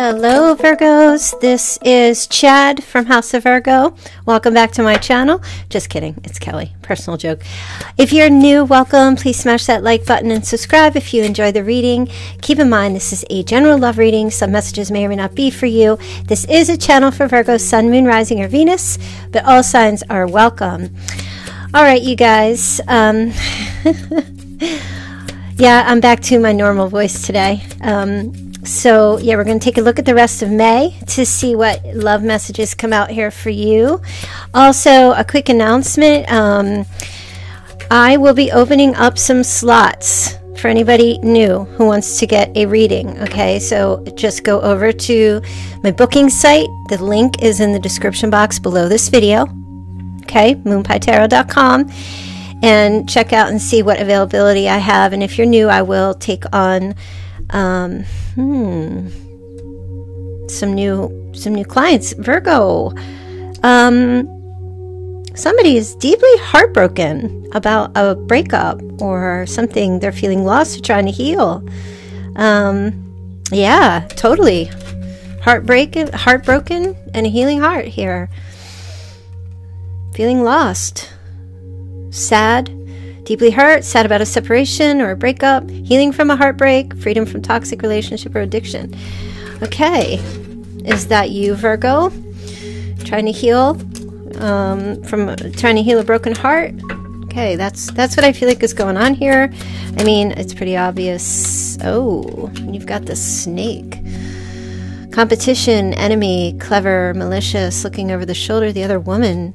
Hello, Virgos. This is Chad from House of Virgo. Welcome back to my channel. Just kidding. It's Kelli. Personal joke. If you're new, welcome. Please smash that like button and subscribe if you enjoy the reading. Keep in mind, this is a general love reading. Some messages may or may not be for you. This is a channel for Virgo, Sun, Moon, Rising, or Venus, but all signs are welcome. All right, you guys. Um, yeah, I'm back to my normal voice today. Um, so, yeah, we're going to take a look at the rest of May to see what love messages come out here for you. Also, a quick announcement um, I will be opening up some slots for anybody new who wants to get a reading. Okay, so just go over to my booking site. The link is in the description box below this video. Okay, moonpietarot.com and check out and see what availability I have. And if you're new, I will take on um, hmm, some new some new clients. Virgo. Um, somebody is deeply heartbroken about a breakup or something they're feeling lost or trying to heal. Um, yeah, totally. Heartbreak, heartbroken, and a healing heart here. Feeling lost, sad, Deeply hurt, sad about a separation or a breakup, healing from a heartbreak, freedom from toxic relationship or addiction. Okay, is that you, Virgo? Trying to heal um, from trying to heal a broken heart. Okay, that's that's what I feel like is going on here. I mean, it's pretty obvious. Oh, you've got the snake. Competition, enemy, clever, malicious, looking over the shoulder the other woman.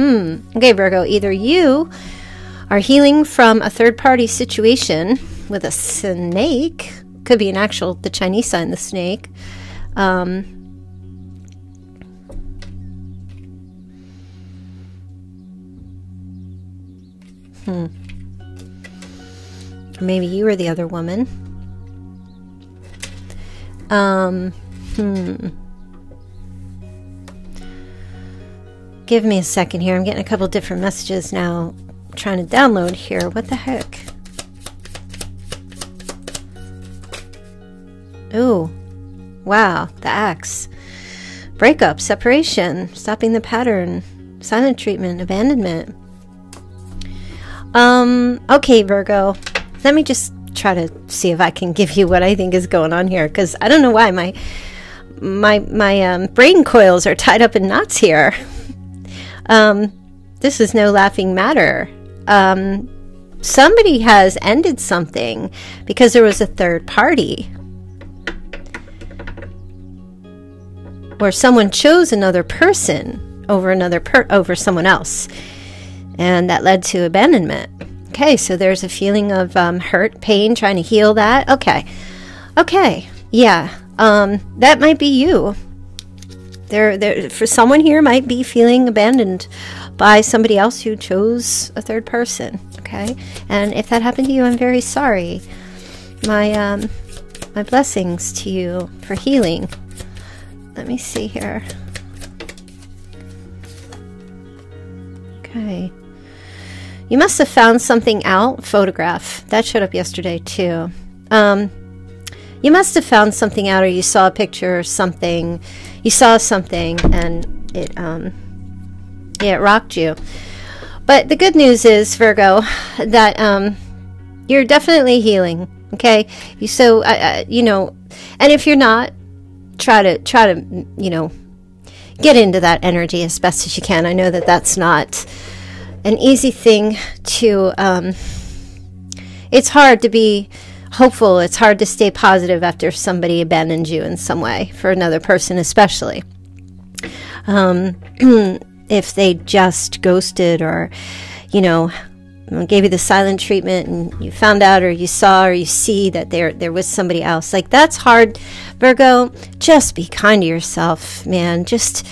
Hmm. Okay, Virgo, either you are healing from a third party situation with a snake, could be an actual, the Chinese sign, the snake. Um, hmm. Maybe you were the other woman. Um, hmm. Give me a second here. I'm getting a couple different messages now. I'm trying to download here. What the heck? Ooh. Wow. The axe. Breakup, separation, stopping the pattern, silent treatment, abandonment. Um, okay, Virgo. Let me just try to see if I can give you what I think is going on here because I don't know why my my my um, brain coils are tied up in knots here. Um, this is no laughing matter. Um, somebody has ended something because there was a third party. Or someone chose another person over another per- over someone else. And that led to abandonment. Okay, so there's a feeling of um, hurt, pain, trying to heal that. Okay. Okay. Yeah. Um, that might be you. There, there, for someone here might be feeling abandoned by somebody else who chose a third person. Okay, and if that happened to you, I'm very sorry. My, um, my blessings to you for healing. Let me see here. Okay. You must have found something out. Photograph. That showed up yesterday too. Um, you must have found something out or you saw a picture or something. You saw something and it um yeah, it rocked you. But the good news is virgo that um you're definitely healing okay? You so uh, you know and if you're not try to try to you know get into that energy as best as you can. I know that that's not an easy thing to um it's hard to be hopeful. It's hard to stay positive after somebody abandons you in some way, for another person especially. Um, if they just ghosted or, you know, gave you the silent treatment and you found out or you saw or you see that there there was somebody else. Like that's hard. Virgo, just be kind to yourself, man. Just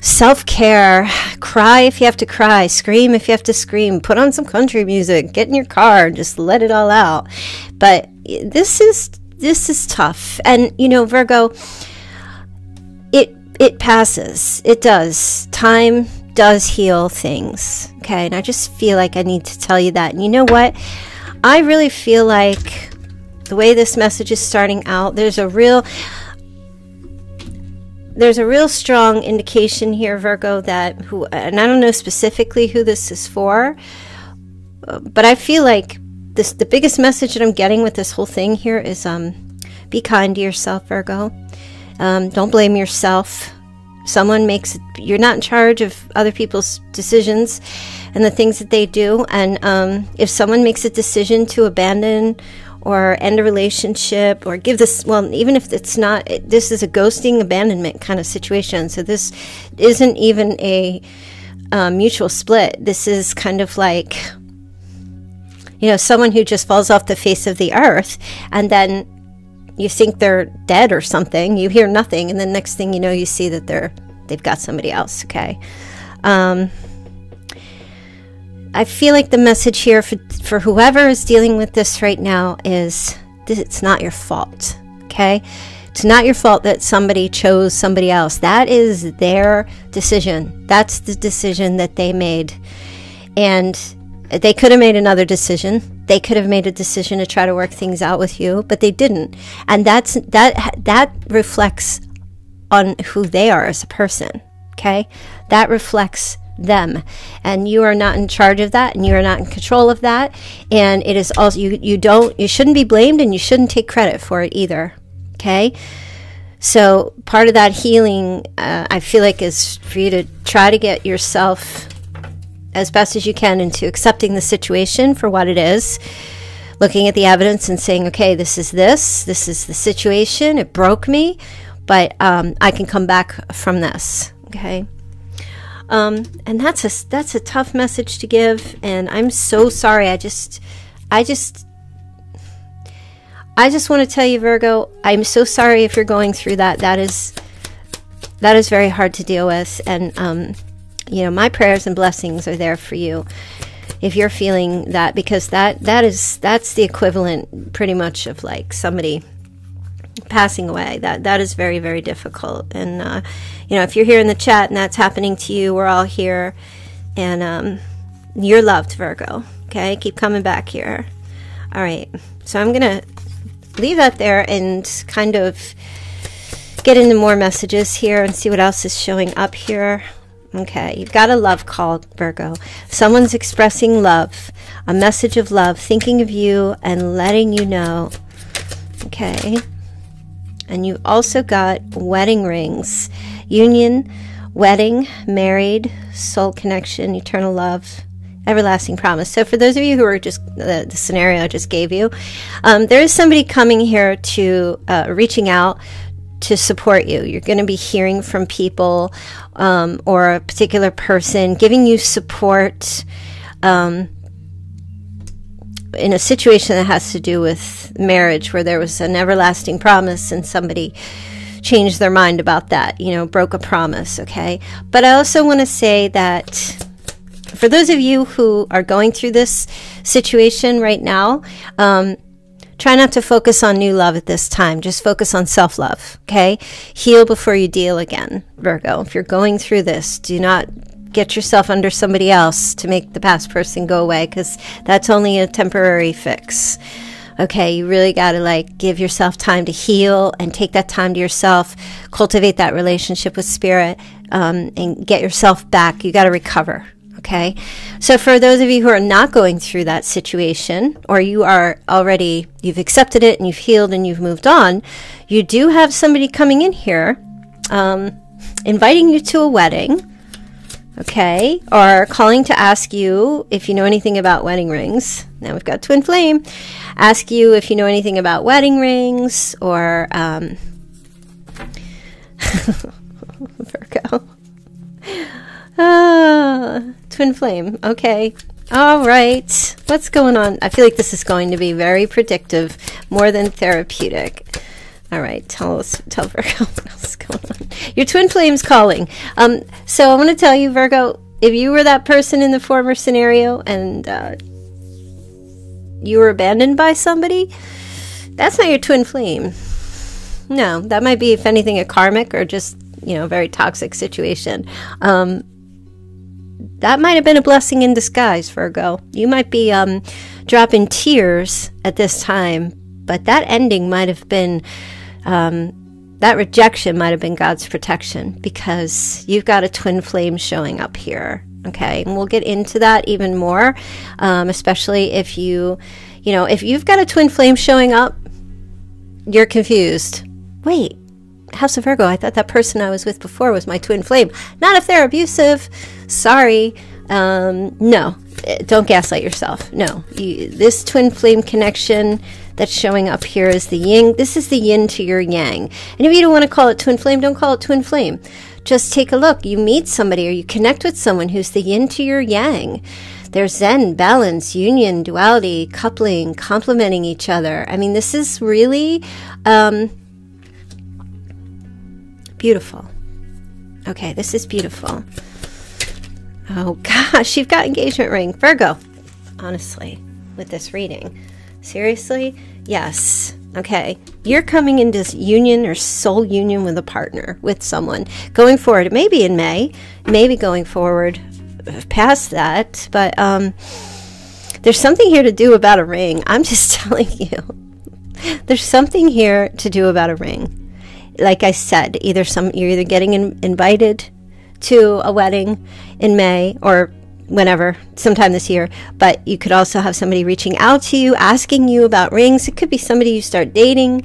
self care. Cry if you have to cry. Scream if you have to scream. Put on some country music. Get in your car. and Just let it all out. But this is this is tough. And you know, Virgo, it it passes. It does. Time does heal things. Okay, and I just feel like I need to tell you that. And you know what? I really feel like the way this message is starting out, there's a real there's a real strong indication here, Virgo, that who, and I don't know specifically who this is for, but I feel like this the biggest message that I'm getting with this whole thing here is um, be kind to yourself, Virgo. Um, don't blame yourself. Someone makes you're not in charge of other people's decisions and the things that they do. And um, if someone makes a decision to abandon or end a relationship or give this well even if it's not this is a ghosting abandonment kind of situation. So this isn't even a uh, mutual split. This is kind of like you know someone who just falls off the face of the earth and then you think they're dead or something you hear nothing and the next thing you know you see that they're they've got somebody else okay? Um, I feel like the message here for, for whoever is dealing with this right now is it's not your fault. Okay? It's not your fault that somebody chose somebody else. That is their decision. That's the decision that they made. And they could have made another decision. They could have made a decision to try to work things out with you, but they didn't. And that's that that reflects on who they are as a person. Okay? That reflects them. And you are not in charge of that and you are not in control of that. And it is also you you don't you shouldn't be blamed and you shouldn't take credit for it either okay? So part of that healing uh, i feel like is for you to try to get yourself as best as you can into accepting the situation for what it is. Looking at the evidence and saying okay this is this this is the situation it broke me but um, i can come back from this okay um, and that's a that's a tough message to give. And I'm so sorry. I just, I just, I just want to tell you, Virgo. I'm so sorry if you're going through that. That is, that is very hard to deal with. And um, you know, my prayers and blessings are there for you if you're feeling that because that that is that's the equivalent pretty much of like somebody passing away. That that is very very difficult. And uh, you know, if you're here in the chat and that's happening to you, we're all here, and um, you're loved, Virgo. Okay, keep coming back here. All right, so I'm gonna leave that there and kind of get into more messages here and see what else is showing up here. Okay, you've got a love call, Virgo. Someone's expressing love, a message of love, thinking of you and letting you know. Okay. And you've also got wedding rings union, wedding, married, soul connection, eternal love, everlasting promise. So, for those of you who are just the, the scenario I just gave you, um, there is somebody coming here to uh, reaching out to support you. You're going to be hearing from people um, or a particular person giving you support. Um, in a situation that has to do with marriage where there was an everlasting promise and somebody changed their mind about that, you know, broke a promise, okay? But I also want to say that for those of you who are going through this situation right now, um, try not to focus on new love at this time. Just focus on self love, okay? Heal before you deal again, Virgo. If you're going through this, do not get yourself under somebody else to make the past person go away because that's only a temporary fix. Okay, you really got to like give yourself time to heal and take that time to yourself, cultivate that relationship with spirit, um, and get yourself back. You got to recover. Okay, so for those of you who are not going through that situation, or you are already, you've accepted it and you've healed and you've moved on, you do have somebody coming in here um, inviting you to a wedding okay, are calling to ask you if you know anything about wedding rings. Now we've got Twin Flame. Ask you if you know anything about wedding rings or um, Virgo. Ah, Twin Flame. Okay. All right. What's going on? I feel like this is going to be very predictive, more than therapeutic. All right, tell us, tell Virgo what else going on. Your twin flame's calling. Um, so I want to tell you, Virgo, if you were that person in the former scenario and uh, you were abandoned by somebody, that's not your twin flame. No, that might be, if anything, a karmic or just you know, very toxic situation. Um, that might have been a blessing in disguise, Virgo. You might be um, dropping tears at this time but that ending might have been um, that rejection might have been God's protection because you've got a twin flame showing up here. Okay, and we'll get into that even more, um, especially if you, you know, if you've got a twin flame showing up, you're confused. Wait, House of Virgo, I thought that person I was with before was my twin flame. Not if they're abusive. Sorry. Um, no, don't gaslight yourself. No, you, this twin flame connection that's showing up here is the yin. This is the yin to your yang. And if you don't want to call it twin flame, don't call it twin flame. Just take a look. You meet somebody or you connect with someone who's the yin to your yang. There's Zen, balance, union, duality, coupling, complementing each other. I mean, this is really um, beautiful. Okay, this is beautiful. Oh gosh, you've got engagement ring. Virgo, honestly, with this reading. Seriously? Yes. Okay. You're coming into union or soul union with a partner, with someone. Going forward, maybe in May, maybe going forward past that, but um, there's something here to do about a ring. I'm just telling you. There's something here to do about a ring. Like I said, either some you're either getting in, invited to a wedding in May or whenever, sometime this year. But you could also have somebody reaching out to you, asking you about rings. It could be somebody you start dating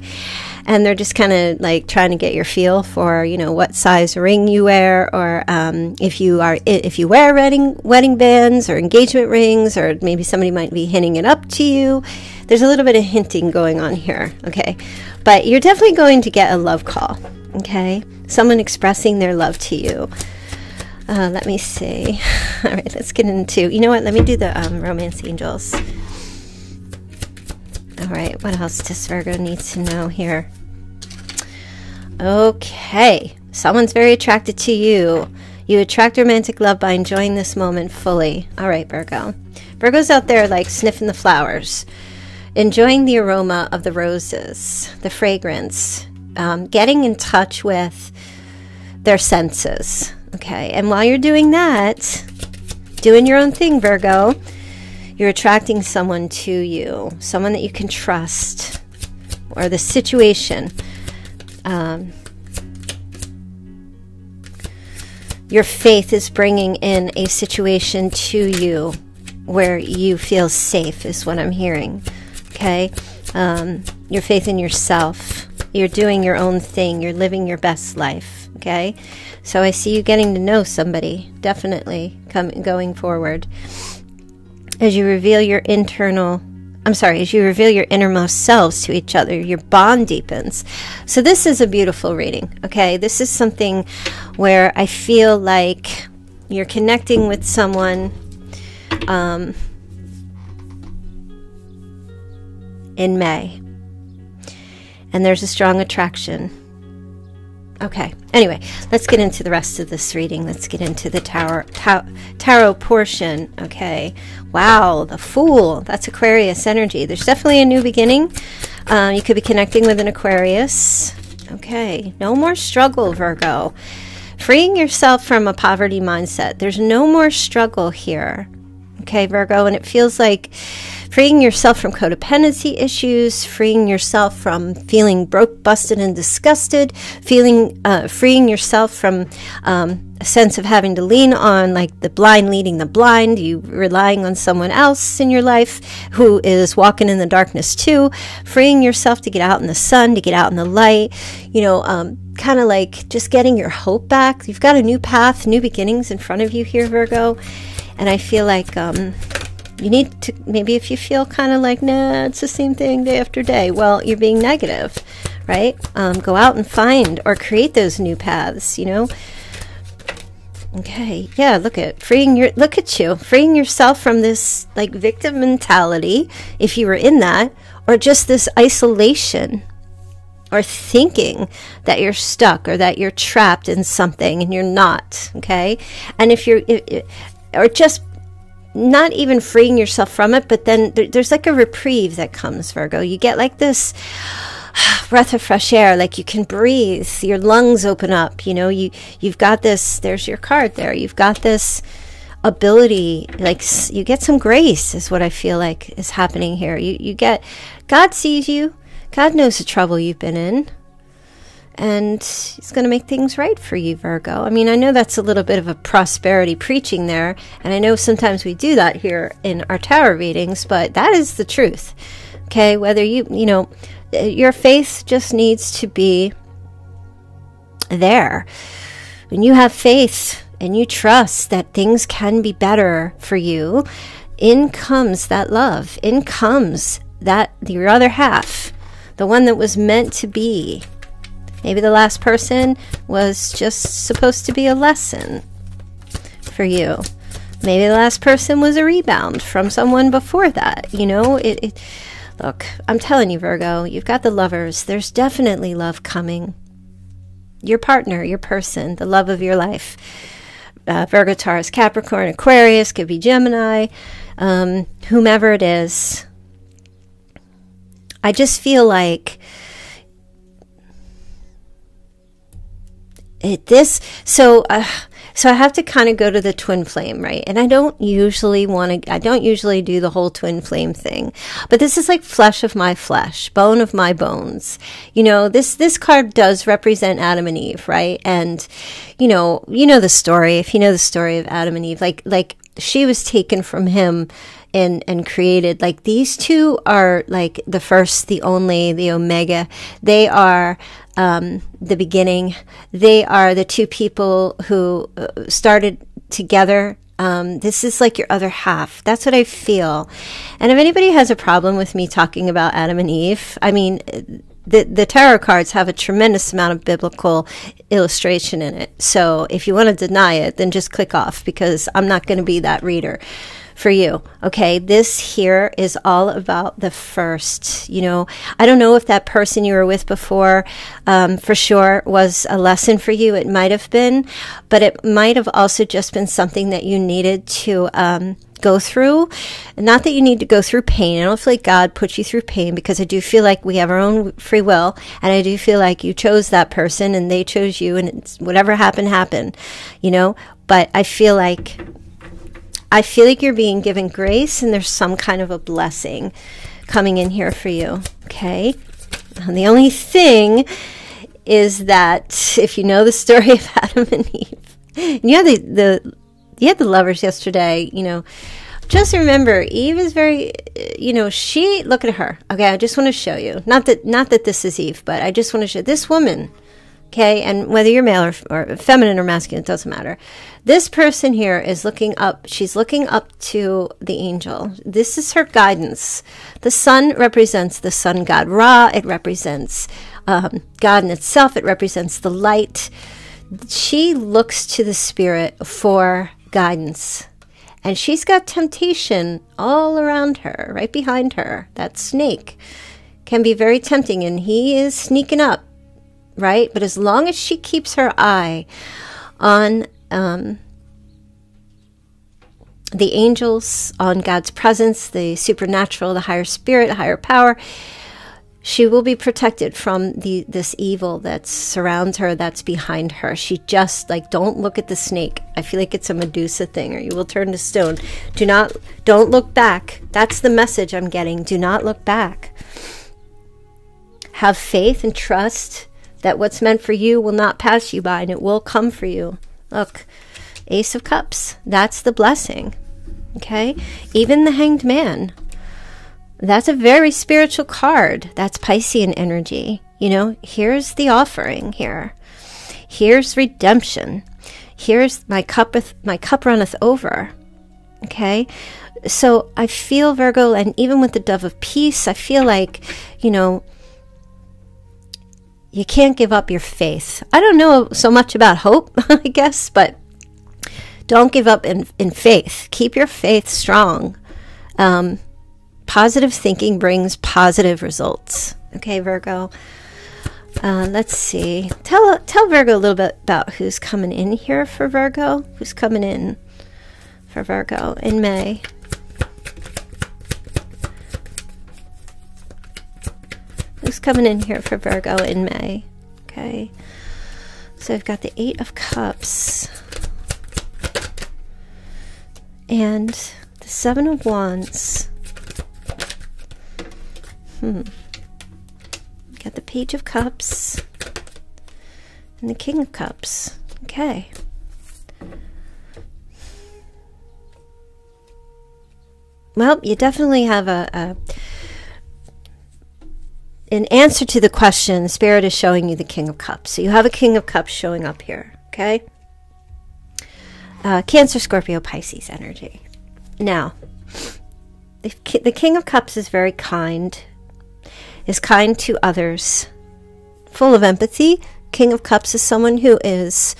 and they're just kind of like trying to get your feel for you know what size ring you wear or um, if you are if you wear wedding wedding bands or engagement rings or maybe somebody might be hinting it up to you there's a little bit of hinting going on here okay but you're definitely going to get a love call okay someone expressing their love to you uh, let me see. All right, let's get into. You know what? Let me do the um, romance angels. All right, what else does Virgo need to know here? Okay, someone's very attracted to you. You attract romantic love by enjoying this moment fully. All right, Virgo. Virgo's out there like sniffing the flowers, enjoying the aroma of the roses, the fragrance, um, getting in touch with their senses. Okay, and while you're doing that, doing your own thing, Virgo, you're attracting someone to you, someone that you can trust, or the situation. Um, your faith is bringing in a situation to you where you feel safe, is what I'm hearing. Okay? Um, your faith in yourself. You're doing your own thing. You're living your best life. Okay? So I see you getting to know somebody, definitely coming going forward. As you reveal your internal I'm sorry, as you reveal your innermost selves to each other, your bond deepens. So, this is a beautiful reading, okay? This is something where I feel like you're connecting with someone um, in May, and there's a strong attraction Okay. Anyway, let's get into the rest of this reading. Let's get into the tarot, tarot portion. Okay. Wow, the Fool. That's Aquarius energy. There's definitely a new beginning. Uh, you could be connecting with an Aquarius. Okay. No more struggle, Virgo. Freeing yourself from a poverty mindset. There's no more struggle here. Okay, Virgo. And it feels like freeing yourself from codependency issues, freeing yourself from feeling broke, busted, and disgusted, feeling uh, freeing yourself from um, a sense of having to lean on like the blind leading the blind, you relying on someone else in your life who is walking in the darkness too, freeing yourself to get out in the sun, to get out in the light, you know, um, kind of like just getting your hope back. You've got a new path, new beginnings in front of you here, Virgo. And I feel like um, you need to, maybe if you feel kind of like, nah, it's the same thing day after day, well, you're being negative, right? Um, go out and find or create those new paths, you know? Okay, yeah, look at freeing your look at you, freeing yourself from this like victim mentality if you were in that, or just this isolation or thinking that you're stuck or that you're trapped in something and you're not okay and if you're or just not even freeing yourself from it, but then there, there's like a reprieve that comes, Virgo. You get like this breath of fresh air, like you can breathe, your lungs open up. You know, you you've got this. There's your card there. You've got this ability, like you get some grace, is what I feel like is happening here. You you get God sees you. God knows the trouble you've been in. And He's going to make things right for you, Virgo. I mean, I know that's a little bit of a prosperity preaching there. And I know sometimes we do that here in our tarot readings, but that is the truth. Okay. Whether you, you know, uh, your faith just needs to be there. When you have faith and you trust that things can be better for you, in comes that love. In comes that your other half, the one that was meant to be. Maybe the last person was just supposed to be a lesson for you. Maybe the last person was a rebound from someone before that. You know, it, it look, I'm telling you, Virgo, you've got the lovers. There's definitely love coming. Your partner, your person, the love of your life. Uh, Virgo, Taurus, Capricorn, Aquarius, could be Gemini, um, whomever it is. I just feel like it, this, so, uh, so I have to kind of go to the twin flame, right? And I don't usually want to, I don't usually do the whole twin flame thing, but this is like flesh of my flesh, bone of my bones. You know, this, this card does represent Adam and Eve, right? And, you know, you know the story. If you know the story of Adam and Eve, like, like she was taken from him and and created like these two are like the first the only the omega they are um, the beginning. They are the two people who uh, started together. Um, this is like your other half. That's what I feel. And if anybody has a problem with me talking about Adam and Eve, I mean, the, the tarot cards have a tremendous amount of biblical illustration in it. So if you want to deny it, then just click off because I'm not going to be that reader for you. Okay. This here is all about the first. You know, I don't know if that person you were with before, um, for sure was a lesson for you. It might have been, but it might have also just been something that you needed to, um, go through. Not that you need to go through pain. I don't feel like God put you through pain because I do feel like we have our own free will. And I do feel like you chose that person and they chose you and whatever happened, happened, you know? But I feel like I feel like you're being given grace and there's some kind of a blessing coming in here for you. Okay. And the only thing is that if you know the story of Adam and Eve, and you had the, the you had the lovers yesterday, you know, just remember Eve is very you know, she look at her. Okay, I just want to show you. Not that not that this is Eve, but I just want to show this woman Okay, and whether you're male or, or feminine or masculine, it doesn't matter. This person here is looking up, she's looking up to the angel. This is her guidance. The sun represents the sun god Ra, it represents um, God in itself, it represents the light. She looks to the spirit for guidance. And she's got temptation all around her, right behind her. That snake can be very tempting, and he is sneaking up right? But as long as she keeps her eye on um, the angels, on God's presence, the supernatural, the higher spirit, higher power, she will be protected from the this evil that surrounds her that's behind her. She just like don't look at the snake. I feel like it's a medusa thing or you will turn to stone. Do not don't look back. That's the message i'm getting. Do not look back. Have faith and trust that what's meant for you will not pass you by and it will come for you. Look, Ace of Cups, that's the blessing. Okay? Even the Hanged Man, that's a very spiritual card. That's Piscean energy. You know, here's the offering here. Here's redemption. Here's my cup with my cup runneth over. Okay? So I feel Virgo and even with the dove of peace, I feel like, you know, you can't give up your faith. I don't know so much about hope, I guess, but don't give up in, in faith. Keep your faith strong. Um, positive thinking brings positive results. Okay, Virgo. Uh, let's see. Tell tell Virgo a little bit about who's coming in here for Virgo. Who's coming in for Virgo in May? Who's coming in here for Virgo in May? Okay. So I've got the Eight of Cups and the Seven of Wands. Hmm. Got the Page of Cups and the King of Cups. Okay. Well, you definitely have a, a in answer to the question, Spirit is showing you the King of Cups. So you have a King of Cups showing up here, okay? Uh, Cancer, Scorpio, Pisces energy. Now, the, the King of Cups is very kind, is kind to others, full of empathy. King of Cups is someone who is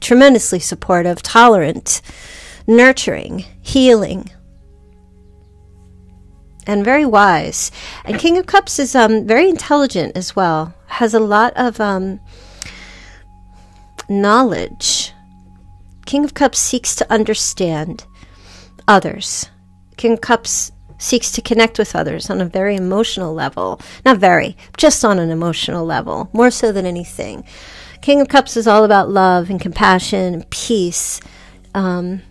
tremendously supportive, tolerant, nurturing, healing, and very wise. And King of Cups is um, very intelligent as well, has a lot of um, knowledge. King of Cups seeks to understand others. King of Cups seeks to connect with others on a very emotional level. Not very, just on an emotional level, more so than anything. King of Cups is all about love and compassion and peace. Um,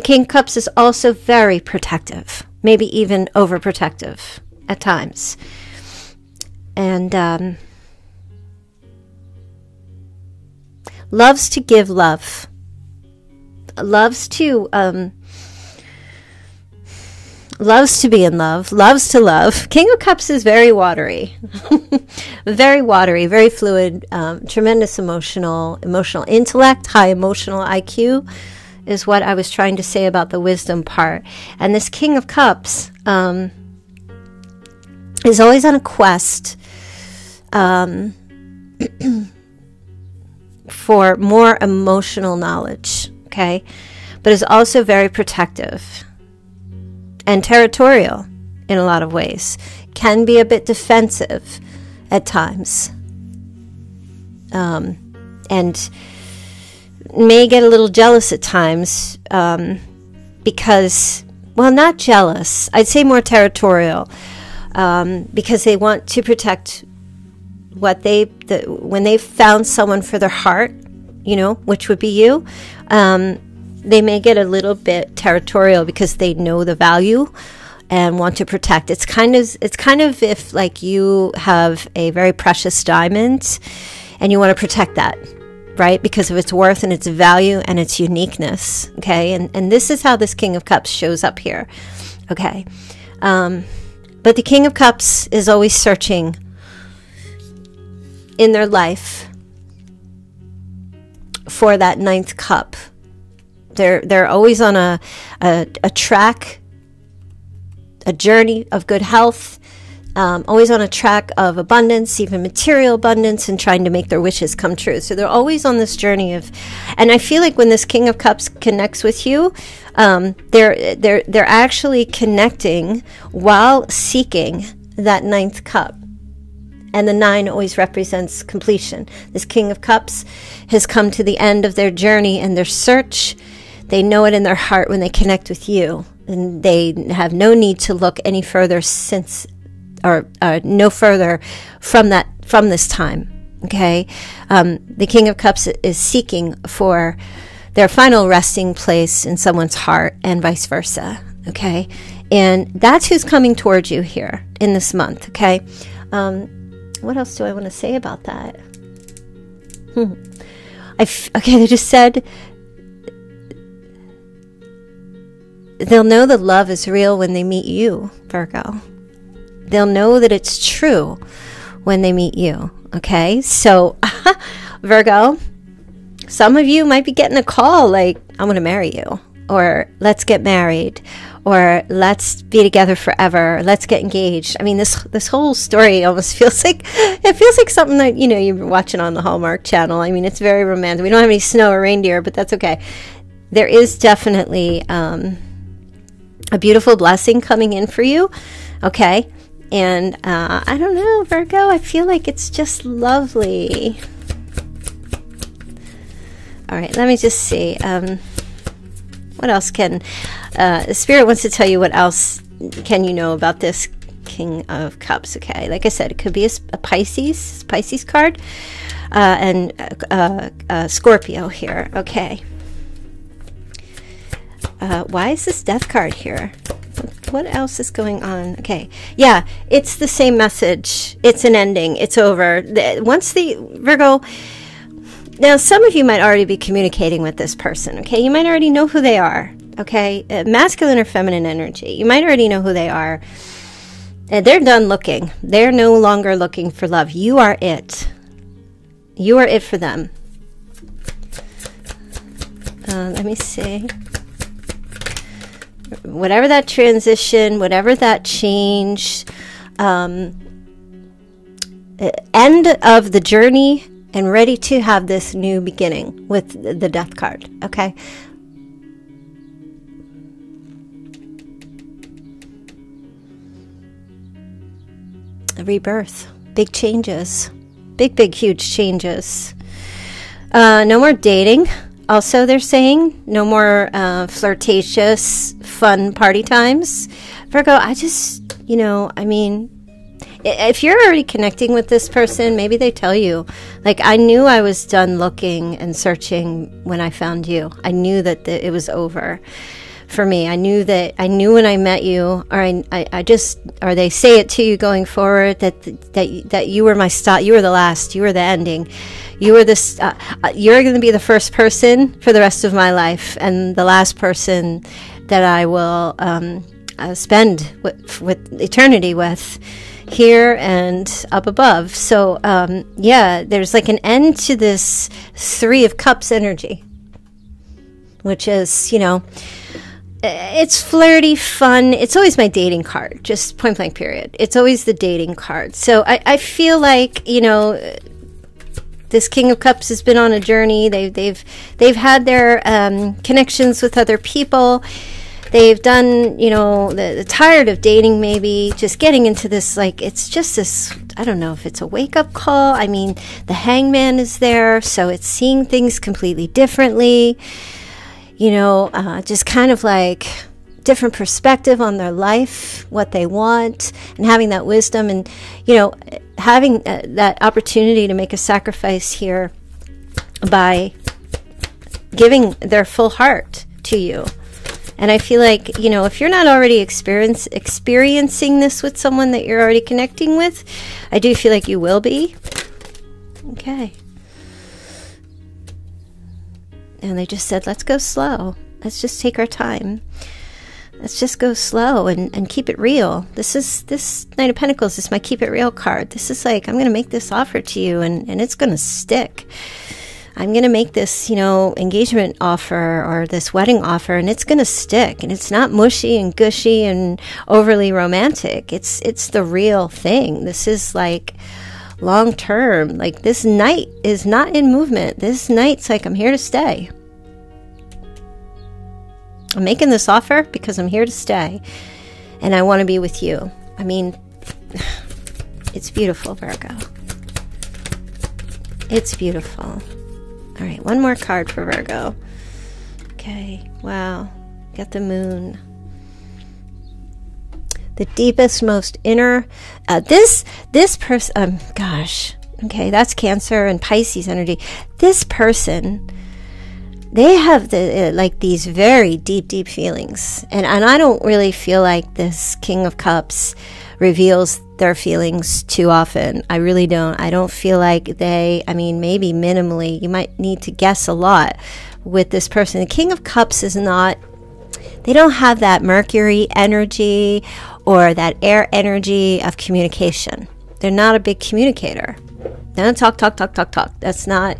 The King Cups is also very protective, maybe even overprotective at times. And um, loves to give love, loves to. Um, loves to be in love, loves to love. King of Cups is very watery, very watery, very fluid, um, tremendous emotional, emotional intellect, high emotional IQ is what I was trying to say about the wisdom part. And this King of Cups um, is always on a quest um, for more emotional knowledge, okay? But is also very protective and territorial in a lot of ways. Can be a bit defensive at times. Um, and may get a little jealous at times um, because, well, not jealous. I'd say more territorial um, because they want to protect what they the, when they've found someone for their heart, you know, which would be you. Um, they may get a little bit territorial because they know the value and want to protect. It's kind of it's kind of if like you have a very precious diamond and you want to protect that right? Because of its worth and its value and its uniqueness. Okay. And, and this is how this King of Cups shows up here. Okay. Um, but the King of Cups is always searching in their life for that ninth cup. They're, they're always on a, a, a track, a journey of good health um, always on a track of abundance, even material abundance, and trying to make their wishes come true. So they're always on this journey of, and I feel like when this King of Cups connects with you, um, they're they're they're actually connecting while seeking that ninth cup. And the nine always represents completion. This King of Cups has come to the end of their journey and their search. They know it in their heart when they connect with you and they have no need to look any further since or uh, no further from that from this time. Okay, um, the King of Cups is seeking for their final resting place in someone's heart, and vice versa. Okay, and that's who's coming towards you here in this month. Okay, um, what else do I want to say about that? Hmm. I f- okay, they just said they'll know the love is real when they meet you, Virgo. They'll know that it's true when they meet you. Okay. So, Virgo, some of you might be getting a call like, I'm going to marry you, or let's get married, or let's be together forever, let's get engaged. I mean, this this whole story almost feels like it feels like something that you know you're watching on the Hallmark Channel. I mean, it's very romantic. We don't have any snow or reindeer, but that's okay. There is definitely um, a beautiful blessing coming in for you. Okay, and uh, I don't know, Virgo, I feel like it's just lovely. All right, let me just see. Um, what else can uh, Spirit wants to tell you? What else can you know about this King of Cups? Okay, like I said, it could be a, a Pisces, Pisces card, uh, and uh, uh, Scorpio here. Okay. Uh, why is this death card here? What else is going on? Okay, yeah, it's the same message. It's an ending. It's over. Once the Virgo. Now, some of you might already be communicating with this person. Okay, you might already know who they are. Okay, uh, masculine or feminine energy. You might already know who they are. And they're done looking. They're no longer looking for love. You are it. You are it for them. Uh, let me see. Whatever that transition, whatever that change, um, end of the journey and ready to have this new beginning with the death card. Okay. rebirth, big changes, big, big, huge changes. Uh, no more dating. Also, they're saying no more uh, flirtatious, fun party times. Virgo, I just, you know, I mean, if you're already connecting with this person, maybe they tell you, like, I knew I was done looking and searching when I found you. I knew that the, it was over for me. I knew that I knew when I met you, or I, I, I just, or they say it to you going forward that that that you were my stop, you were the last, you were the ending, you were this, uh, uh you're going to be the first person for the rest of my life, and the last person that I will um, uh, spend with, with eternity with here and up above. So, um, yeah, there's like an end to this Three of Cups energy, which is, you know, it's flirty, fun. It's always my dating card, just point blank, period. It's always the dating card. So I, I feel like, you know, this King of Cups has been on a journey. They've, they've, they've had their um, connections with other people. They've done, you know, the, the tired of dating, maybe just getting into this. Like, it's just this. I don't know if it's a wake up call. I mean, the hangman is there, so it's seeing things completely differently you know, uh, just kind of like different perspective on their life, what they want, and having that wisdom, and you know, having uh, that opportunity to make a sacrifice here by giving their full heart to you. And I feel like, you know, if you're not already experience, experiencing this with someone that you're already connecting with, I do feel like you will be. Okay. And they just said, let's go slow. Let's just take our time. Let's just go slow and, and keep it real. This is this Knight of Pentacles is my keep it real card. This is like I'm gonna make this offer to you and, and it's gonna stick. I'm going to make this, you know, engagement offer or this wedding offer and it's going to stick and it's not mushy and gushy and overly romantic. It's it's the real thing. This is like long term. Like this knight is not in movement. This knight's like, I'm here to stay. I'm making this offer because I'm here to stay and I want to be with you. I mean, it's beautiful, Virgo. It's beautiful. All right, one more card for Virgo. Okay, wow. Got the moon the deepest, most inner. Uh, this this person, um, gosh, okay, that's Cancer and Pisces energy. This person, they have the uh, like these very deep, deep feelings, and and I don't really feel like this King of Cups reveals their feelings too often. I really don't. I don't feel like they. I mean, maybe minimally. You might need to guess a lot with this person. The King of Cups is not they don't have that Mercury energy or that air energy of communication. They're not a big communicator. They don't talk, talk, talk, talk, talk. That's not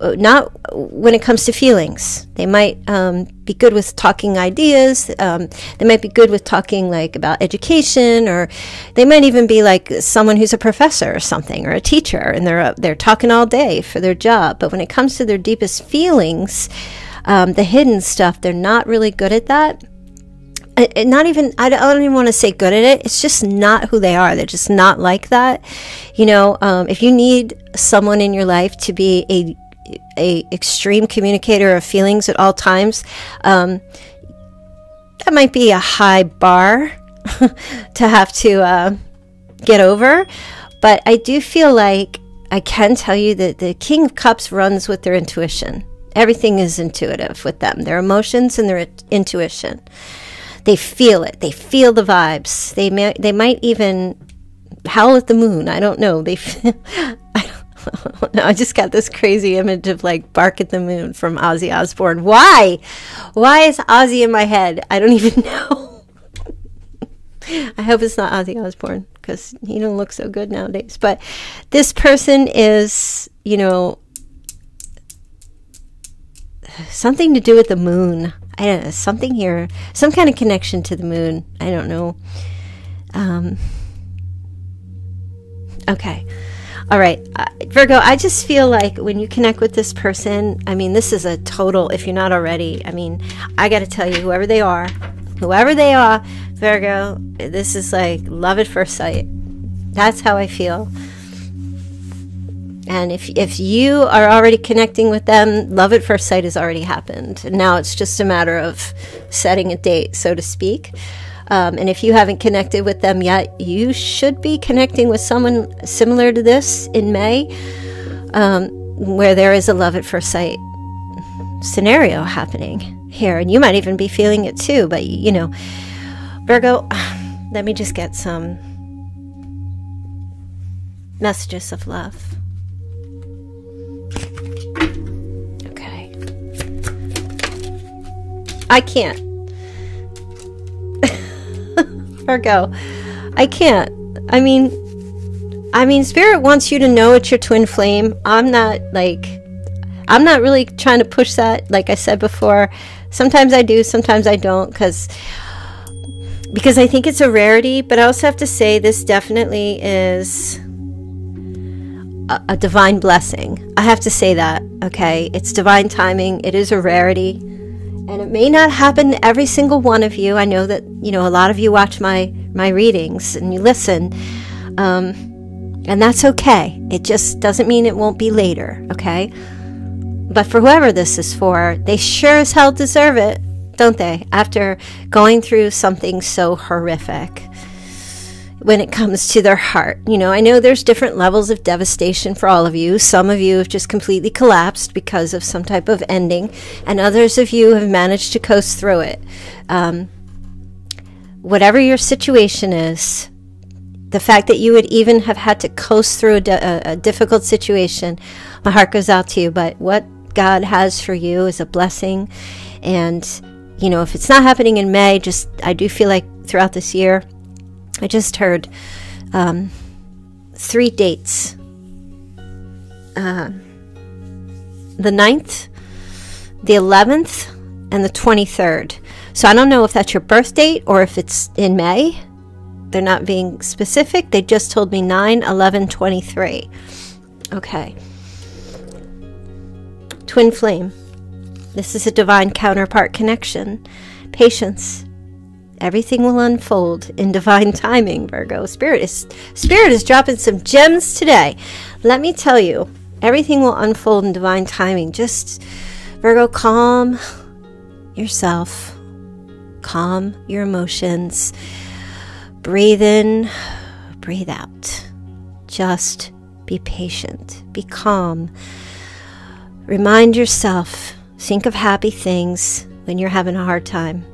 not when it comes to feelings. They might um, be good with talking ideas. Um, they might be good with talking like about education, or they might even be like someone who's a professor or something, or a teacher, and they're uh, they're talking all day for their job. But when it comes to their deepest feelings, um, the hidden stuff, they're not really good at that. I, not even I don't, I don't even want to say good at it. It's just not who they are. They're just not like that. You know, um, if you need someone in your life to be a a extreme communicator of feelings at all times, um, that might be a high bar to have to uh, get over. But I do feel like I can tell you that the King of Cups runs with their intuition Everything is intuitive with them their emotions and their intuition. They feel it, they feel the vibes. They, may, they might even howl at the moon. I don't know. They. feel, I, I just got this crazy image of like bark at the moon from Ozzy Osbourne. Why? Why is Ozzy in my head? I don't even know. I hope it's not Ozzy Osbourne because he don't look so good nowadays. But this person is, you know, something to do with the moon. I don't know, something here, some kind of connection to the moon. I don't know. Um, okay. All right. Uh, Virgo, I just feel like when you connect with this person, I mean, this is a total, if you're not already, I mean, I got to tell you, whoever they are, whoever they are, Virgo, this is like love at first sight. That's how I feel. And if, if you are already connecting with them, love at first sight has already happened. Now it's just a matter of setting a date, so to speak. Um, and if you haven't connected with them yet, you should be connecting with someone similar to this in May, um, where there is a love at first sight scenario happening here. And you might even be feeling it too. But, you know, Virgo, let me just get some messages of love. Okay. I can't. Virgo, I can't. I mean, I mean, spirit wants you to know it's your twin flame. I'm not like, I'm not really trying to push that. Like I said before, sometimes I do, sometimes I don't, because because I think it's a rarity. But I also have to say this definitely is a, a divine blessing. I have to say that. Okay, it's divine timing. It is a rarity and it may not happen to every single one of you. I know that you know a lot of you watch my my readings and you listen, um, and that's okay. It just doesn't mean it won't be later. Okay, but for whoever this is for, they sure as hell deserve it, don't they? After going through something so horrific when it comes to their heart. You know, I know there's different levels of devastation for all of you. Some of you have just completely collapsed because of some type of ending, and others of you have managed to coast through it. Um, whatever your situation is, the fact that you would even have had to coast through a, a, a difficult situation, my heart goes out to you. But what God has for you is a blessing. And, you know, if it's not happening in May, just I do feel like throughout this year, I just heard um, three dates uh, the 9th, the 11th, and the 23rd. So I don't know if that's your birth date or if it's in May. They're not being specific. They just told me 9, 11, 23. Okay. Twin flame. This is a divine counterpart connection. Patience, Everything will unfold in divine timing, Virgo. Spirit is Spirit is dropping some gems today. Let me tell you, everything will unfold in divine timing. Just Virgo, calm yourself. Calm your emotions. Breathe in, breathe out. Just be patient. Be calm. Remind yourself, think of happy things when you're having a hard time.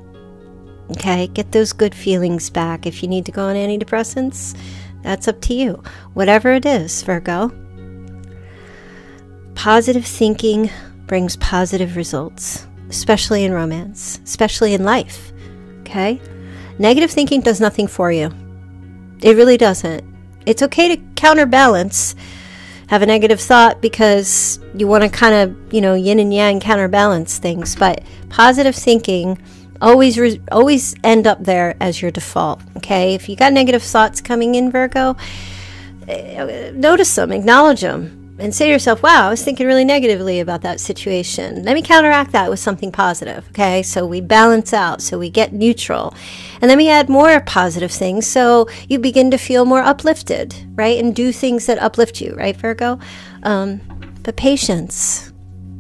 Okay, get those good feelings back. If you need to go on antidepressants, that's up to you. Whatever it is, Virgo. Positive thinking brings positive results, especially in romance, especially in life. Okay? Negative thinking does nothing for you. It really doesn't. It's okay to counterbalance, have a negative thought because you want to kind of, you know, yin and yang counterbalance things, but positive thinking always re- always end up there as your default okay? If you got negative thoughts coming in virgo uh, notice them acknowledge them and say to yourself wow i was thinking really negatively about that situation. Let me counteract that with something positive okay? So we balance out so we get neutral. And let me add more positive things so you begin to feel more uplifted right? And do things that uplift you right virgo? Um, but patience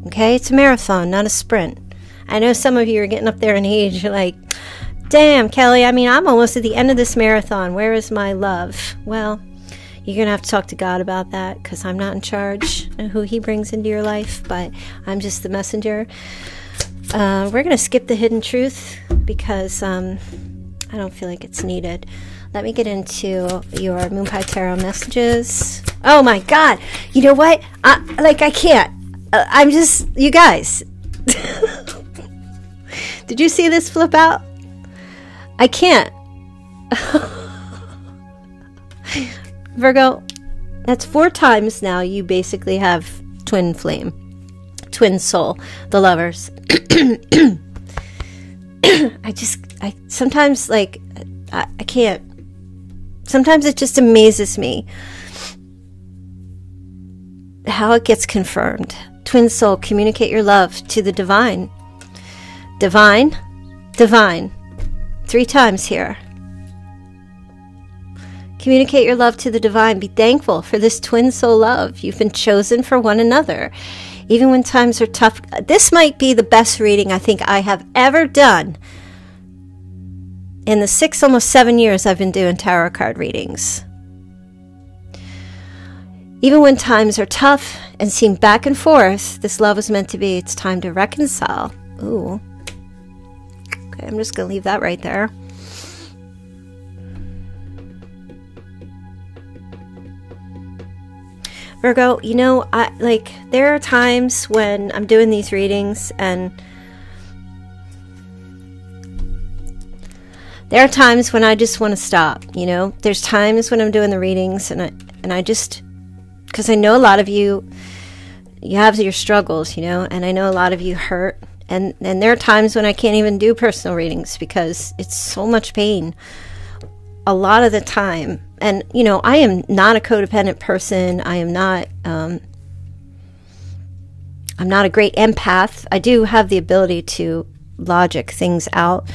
okay? It's a marathon not a sprint I know some of you are getting up there in age. You're like, damn, Kelli, I mean, I'm almost at the end of this marathon. Where is my love? Well, You're going to have to talk to God about that because I'm not in charge of who He brings into your life, but I'm just the messenger. Uh, we're going to skip the hidden truth because um, I don't feel like it's needed. Let me get into your Moonpie Tarot messages. Oh my God! You know what? I, like I can't. Uh, I'm just you guys. Did you see this flip out? I can't. Virgo, that's four times now you basically have twin flame, twin soul, the lovers. I just, I sometimes like, I, I can't. Sometimes it just amazes me how it gets confirmed. Twin soul, communicate your love to the divine. Divine, divine. Three times here. Communicate your love to the divine. Be thankful for this twin soul love. You've been chosen for one another. Even when times are tough, this might be the best reading I think I have ever done in the six, almost seven years I've been doing tarot card readings. Even when times are tough and seem back and forth, this love is meant to be. It's time to reconcile. Ooh. I'm just to leave that right there. Virgo, you know, I like there are times when I'm doing these readings and there are times when I just want to stop, you know. There's times when I'm doing the readings and I and I just cuz I know a lot of you you have your struggles, you know, and I know a lot of you hurt and and there are times when I can't even do personal readings because it's so much pain. A lot of the time and you know i am not a codependent person. I am not um, i'm not a great empath. I do have the ability to logic things out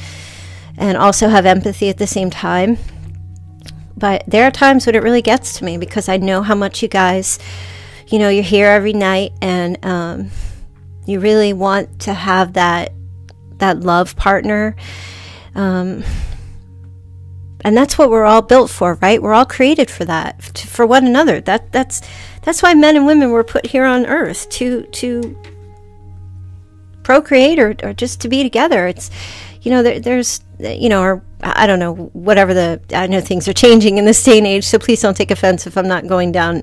and also have empathy at the same time. But there are times when it really gets to me because i know how much you guys you know you're here every night and um, you really want to have that that love partner. Um, and that's what we're all built for right? We're all created for that for one another. That that's that's why men and women were put here on earth to to procreate or, or just to be together. It's you know there, there's you know or i don't know whatever the i know things are changing in this day and age so please don't take offense if i'm not going down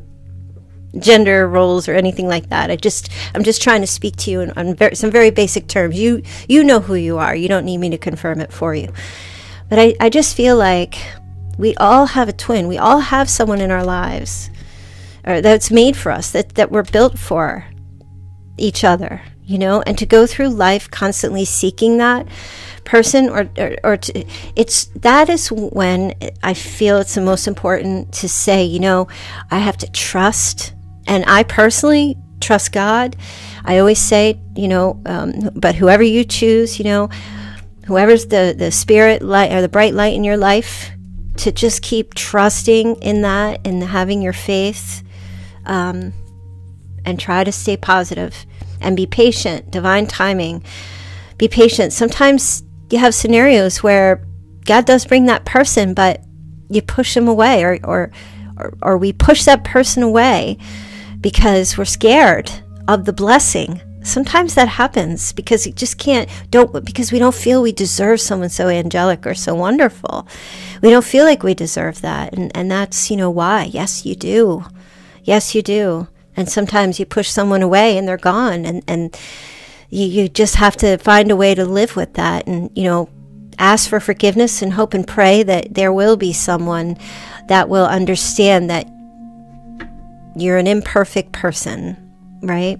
gender roles or anything like that. I just I'm just trying to speak to you in, on very, some very basic terms. You you know who you are. You don't need me to confirm it for you. But I, I just feel like we all have a twin. We all have someone in our lives or that's made for us, that, that we're built for each other, you know, and to go through life constantly seeking that person or, or, or to, it's that is when I feel it's the most important to say, you know, I have to trust. And I personally trust God. I always say, you know, um, but whoever you choose, you know, whoever's the, the spirit light or the bright light in your life, to just keep trusting in that and having your faith um, and try to stay positive and be patient, divine timing. Be patient. Sometimes you have scenarios where God does bring that person, but you push them away or, or, or, or we push that person away because we're scared of the blessing. Sometimes that happens because you just can't don't because we don't feel we deserve someone so angelic or so wonderful. We don't feel like we deserve that and and that's you know why. Yes you do. Yes you do. And sometimes you push someone away and they're gone and and you, you just have to find a way to live with that and you know ask for forgiveness and hope and pray that there will be someone that will understand that you're an imperfect person right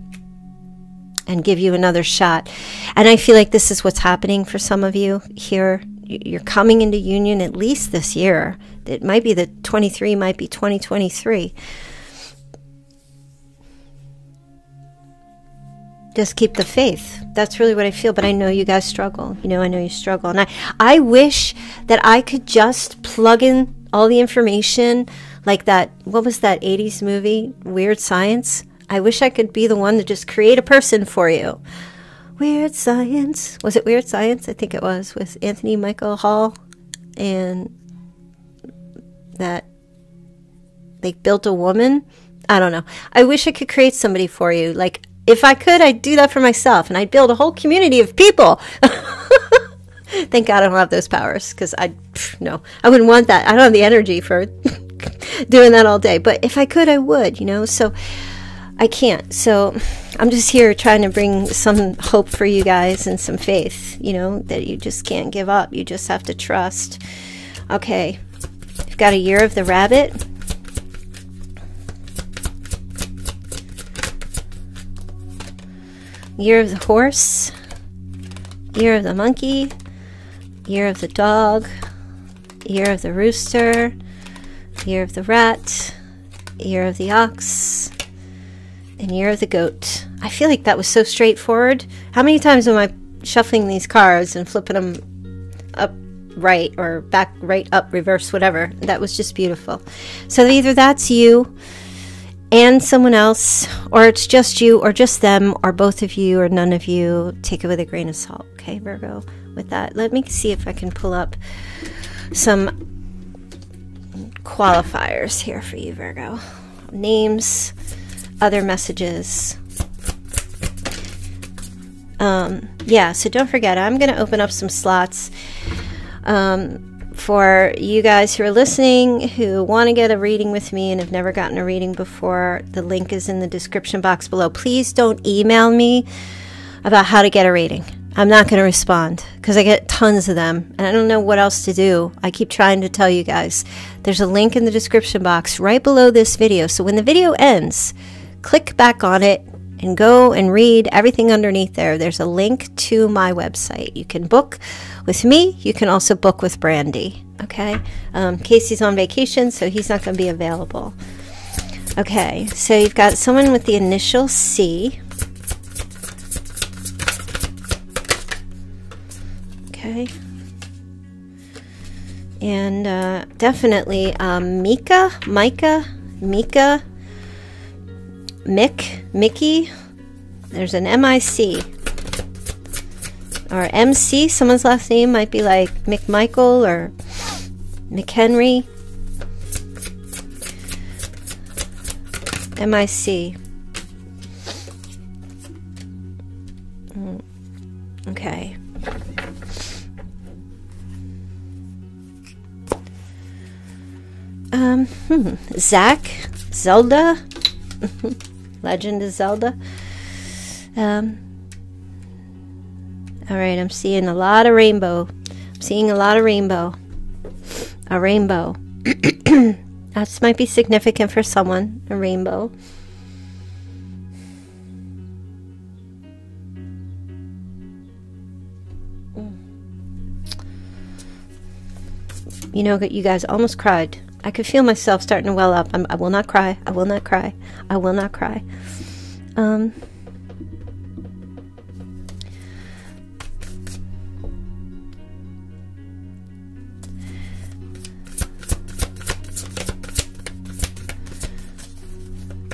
and give you another shot. And I feel like this is what's happening for some of you here. You're coming into union at least this year. It might be the 23, might be 2023. Just keep the faith. That's really what I feel. But I know you guys struggle. You know, I know you struggle. And I, I wish that I could just plug in all the information like that. What was that 80s movie, Weird Science? I wish I could be the one to just create a person for you. Weird Science. Was it Weird Science? I think it was with Anthony Michael Hall and that they built a woman. I don't know. I wish I could create somebody for you. Like if I could, I'd do that for myself and I'd build a whole community of people. Thank God I don't have those powers because I, no, I wouldn't want that. I don't have the energy for doing that all day. But if I could, I would, you know. So I can't. So I'm just here trying to bring some hope for you guys and some faith, you know, that you just can't give up. You just have to trust. Okay. We've got a year of the rabbit. Year of the horse. Year of the monkey. Year of the dog. Year of the rooster. Year of the rat. Year of the ox. And year of the goat. I feel like that was so straightforward. How many times am I shuffling these cards and flipping them up right or back right up reverse whatever that was just beautiful so either that's you and someone else or it's just you or just them or both of you or none of you take it with a grain of salt okay virgo with that let me see if i can pull up some qualifiers here for you virgo names other messages um, yeah, so don't forget, I'm going to open up some slots um, for you guys who are listening who want to get a reading with me and have never gotten a reading before. The link is in the description box below. Please don't email me about how to get a reading. I'm not going to respond because I get tons of them and I don't know what else to do. I keep trying to tell you guys. There's a link in the description box right below this video. So when the video ends, click back on it and go and read everything underneath there. There's a link to my website. You can book with me. You can also book with Brandy. Okay. Um, Casey's on vacation, so he's not going to be available. Okay. So you've got someone with the initial C. And uh, definitely um, Mika, Micah, Mika, Mick, Mickey. There's an MIC. Or MC, someone's last name might be like McMichael or McHenry. MIC. Mm, okay. Um, hmm. Zach, Zelda, Legend of Zelda. Um, all right, I'm seeing a lot of rainbow. I'm seeing a lot of rainbow. A rainbow. that might be significant for someone. A rainbow. You know, you guys almost cried I could feel myself starting to well up. I'm, i will not cry. I will not cry. I will not cry. Um,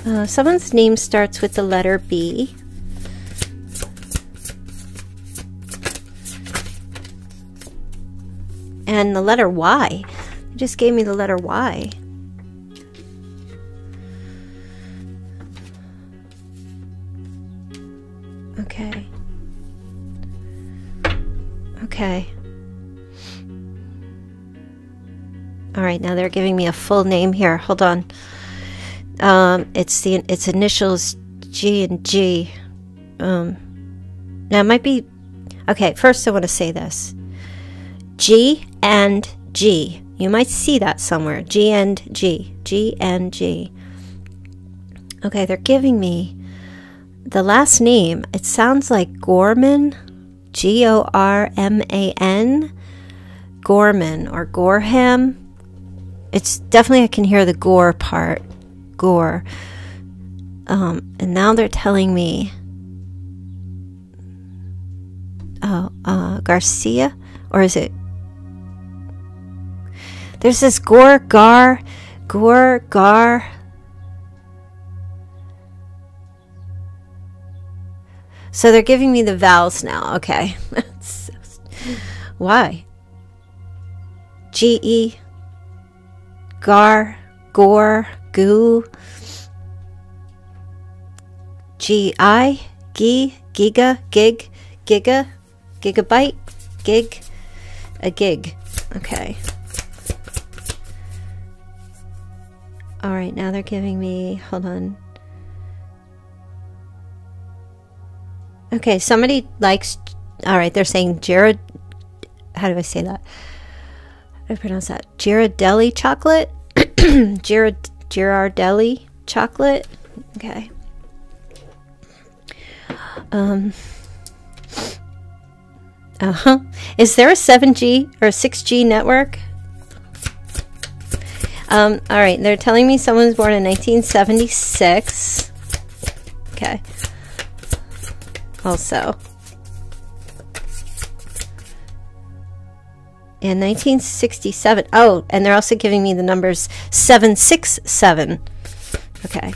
uh, someone's name starts with the letter B. And the letter Y. It just gave me the letter Y. Okay. Okay. All right, now they're giving me a full name here. Hold on. Um, it's the its initials G and G. Um, now it might be okay. First, I want to say this: G and G. You might see that somewhere. G and G. G and G. Okay, they're giving me the last name. It sounds like Gorman. G O R M A N. Gorman or Gorham. It's definitely, I can hear the gore part. Gore. Um, and now they're telling me. Oh, uh, Garcia? Or is it there's this Gore Gar, Gore Gar. So they're giving me the vowels now. Okay. Why? G E Gar Gore goo, G I, G, giga, gig, giga, gigabyte, gig, a gig. Okay. All right, now they're giving me, hold on. Okay, somebody likes, all right, they're saying Jared, how do I say that? How do I pronounce that? Ghirardelli chocolate? Girard, Ghirardelli chocolate? Okay. Um, uh huh. Is there a 7G or a 6G network? Um, all right, they're telling me someone was born in 1976. Okay. Also. In 1967. Oh, and they're also giving me the numbers 767. Okay.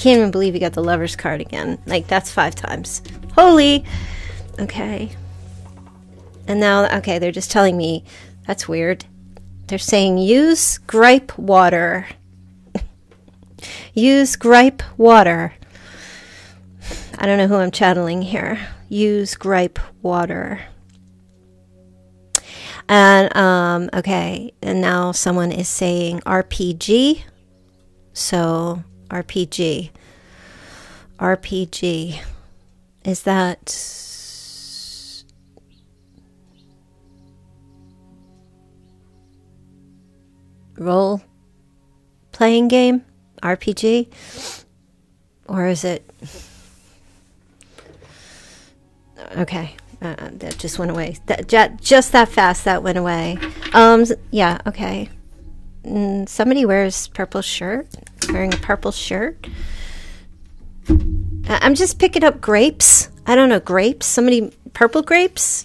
Can't even believe you got the lover's card again. Like, that's five times. Holy! Okay. And now, okay, they're just telling me that's weird. They're saying use gripe water. use gripe water. I don't know who I'm channeling here. Use gripe water. And um, okay, and now someone is saying RPG. So RPG. RPG. Is that. Role playing game? RPG? Or is it. Okay. Uh, that just went away. That, just that fast, that went away. Um, yeah, okay. Mm, somebody wears purple shirt wearing a purple shirt. I'm just picking up grapes. I don't know, grapes? Somebody, purple grapes?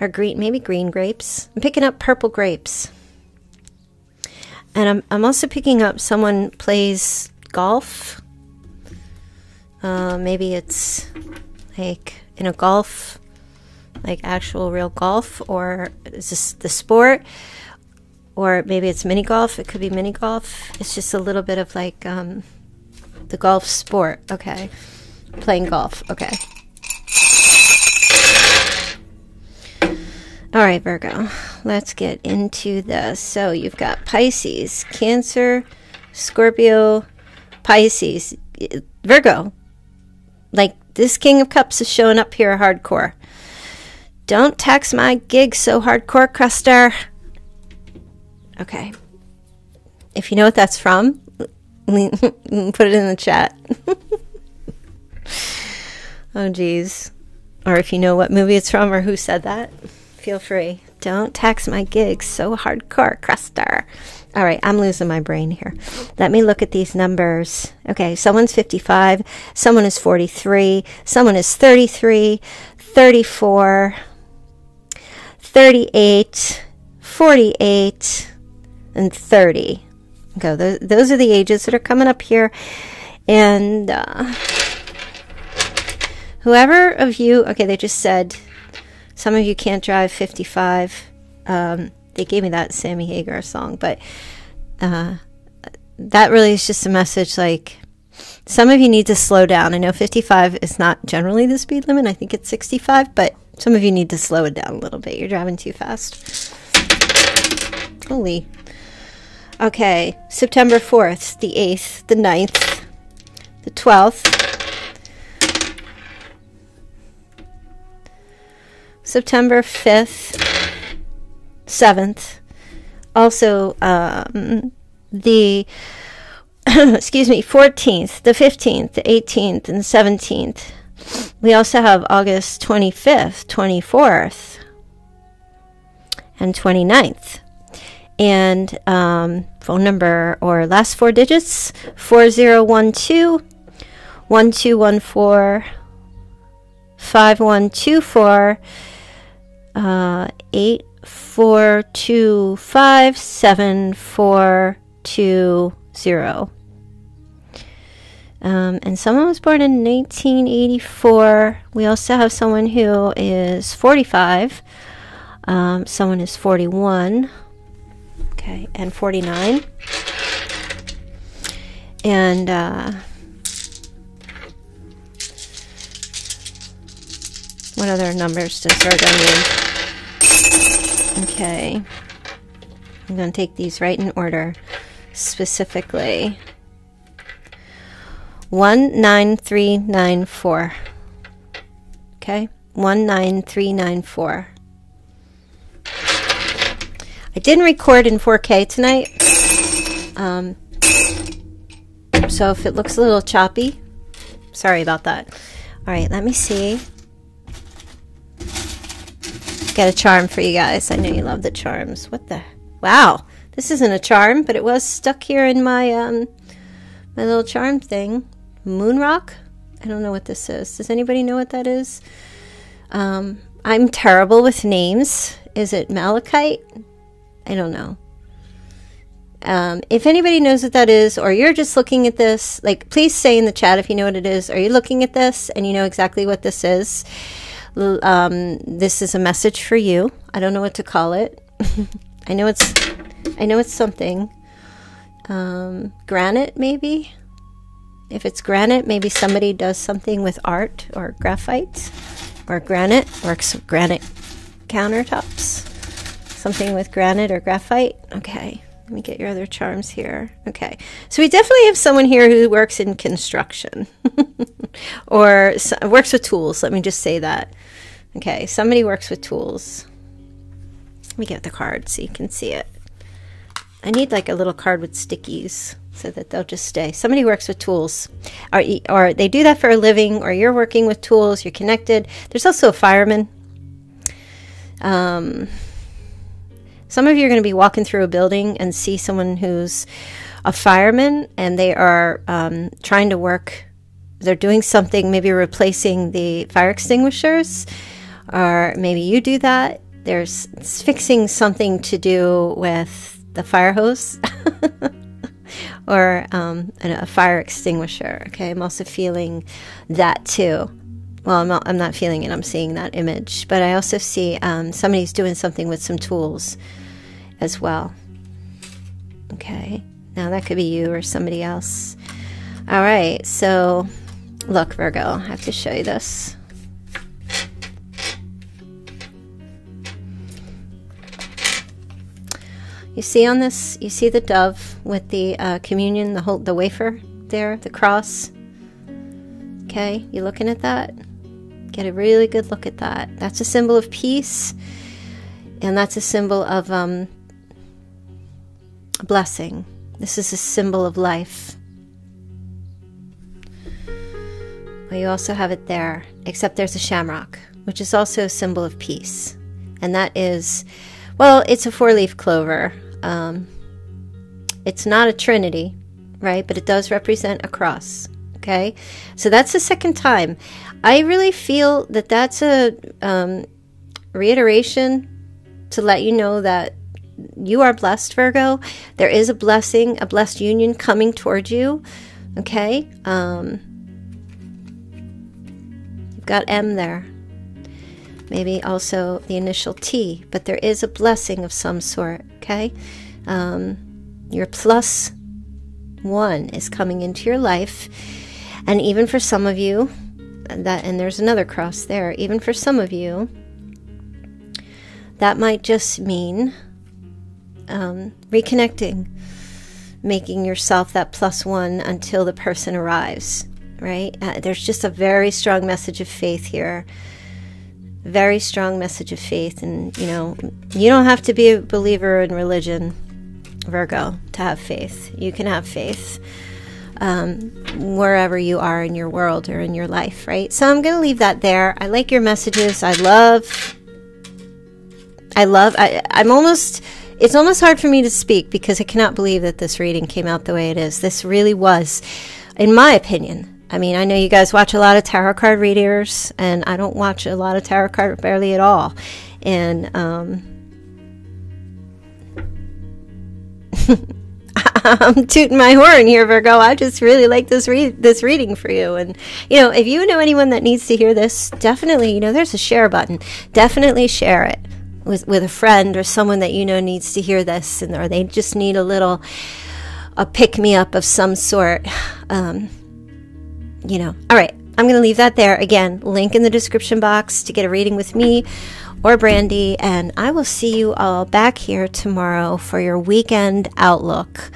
Or green, maybe green grapes. I'm picking up purple grapes. And I'm, I'm also picking up someone plays golf. Uh, maybe it's like in a golf, like actual real golf, or is this the sport? Or maybe it's mini golf. It could be mini golf. It's just a little bit of like um, the golf sport. Okay. Playing golf. Okay. All right, Virgo. Let's get into this. So you've got Pisces, Cancer, Scorpio, Pisces, Virgo. Like this King of Cups is showing up here hardcore. Don't tax my gig so hardcore, Cruster. Okay. If you know what that's from, put it in the chat. oh, geez. Or if you know what movie it's from or who said that, feel free. Don't tax my gigs so hardcore, Cruster. All right, I'm losing my brain here. Let me look at these numbers. Okay, someone's 55, someone is 43, someone is 33, 34, 38, 48, and 30. Okay, those, those are the ages that are coming up here. And uh, whoever of you, okay, they just said some of you can't drive 55. Um, they gave me that Sammy Hagar song, but uh, that really is just a message like some of you need to slow down. I know 55 is not generally the speed limit, I think it's 65, but some of you need to slow it down a little bit. You're driving too fast. Holy. Okay, September 4th, the 8th, the 9th, the 12th, September 5th, 7th, also um, the, excuse me, 14th, the 15th, the 18th, and the 17th. We also have August 25th, 24th, and 29th and um, phone number or last four digits 4012 1214 5124 uh, 8425 7420. Um, and someone was born in 1984. We also have someone who is 45. Um, someone is 41. Okay, and 49. And uh, what other numbers does Virgo need? Okay. I'm going to take these right in order specifically. 19394. Okay? 19394. I didn't record in 4K tonight. Um, so if it looks a little choppy, sorry about that. All right, let me see. Got a charm for you guys. I know you love the charms. What the? Wow, this isn't a charm, but it was stuck here in my um my little charm thing. Moon rock. I don't know what this is. Does anybody know what that is? Um, I'm terrible with names. Is it malachite? I don't know. Um, if anybody knows what that is, or you're just looking at this, like, please say in the chat if you know what it is. Are you looking at this and you know exactly what this is? Um, this is a message for you. I don't know what to call it. I know it's, I know it's something. Um, granite, maybe. If it's granite, maybe somebody does something with art or graphite or granite, works with granite countertops something with granite or graphite. Okay, let me get your other charms here. Okay, so we definitely have someone here who works in construction or works with tools. Let me just say that. Okay, somebody works with tools. Let me get the card so you can see it. I need like a little card with stickies so that they'll just stay. Somebody works with tools, or, or they do that for a living, or you're working with tools, you're connected. There's also a fireman. Um, some of you are going to be walking through a building and see someone who's a fireman and they are um, trying to work. They're doing something, maybe replacing the fire extinguishers, or maybe you do that. There's fixing something to do with the fire hose or um, a fire extinguisher. Okay, I'm also feeling that too well, I'm not, I'm not feeling it, I'm seeing that image. But I also see um, somebody's doing something with some tools as well. Okay, now that could be you or somebody else. All right, so look, Virgo, I have to show you this. You see on this, you see the dove with the uh, communion, the whole, the wafer there, the cross. Okay, you looking at that? Get a really good look at that. That's a symbol of peace, and that's a symbol of um, blessing. This is a symbol of life. Well, you also have it there, except there's a shamrock, which is also a symbol of peace. And that is, well, it's a four leaf clover. Um, it's not a trinity, right? But it does represent a cross. Okay. So that's the second time. I really feel that that's a um, reiteration to let you know that you are blessed, Virgo. There is a blessing, a blessed union coming toward you. Okay? Um, you've got M there. Maybe also the initial T, but there is a blessing of some sort. Okay? Um, your plus one is coming into your life. And even for some of you, that and there's another cross there, even for some of you, that might just mean um, reconnecting, making yourself that plus one until the person arrives, right? Uh, there's just a very strong message of faith here. Very strong message of faith. And, you know, you don't have to be a believer in religion, Virgo, to have faith. You can have faith. Um, wherever you are in your world or in your life, right? So I'm going to leave that there. I like your messages. I love, I love, I, I'm almost, it's almost hard for me to speak because I cannot believe that this reading came out the way it is. This really was, in my opinion, I mean, I know you guys watch a lot of tarot card readers, and I don't watch a lot of tarot card barely at all. And um, I'm tooting my horn here, Virgo. I just really like this read this reading for you. And you know, if you know anyone that needs to hear this, definitely, you know, there's a share button. Definitely share it with with a friend or someone that you know needs to hear this, and or they just need a little a pick me up of some sort. Um, you know, all right. I'm going to leave that there. Again, link in the description box to get a reading with me or Brandy. And I will see you all back here tomorrow for your weekend outlook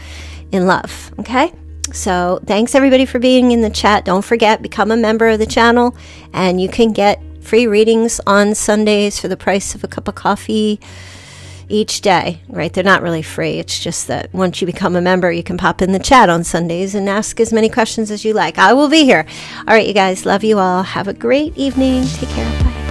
in love. Okay? So thanks everybody for being in the chat. Don't forget, become a member of the channel and you can get free readings on Sundays for the price of a cup of coffee each day, right? They're not really free. It's just that once you become a member, you can pop in the chat on Sundays and ask as many questions as you like. I will be here. All right, you guys, love you all. Have a great evening. Take care. Bye.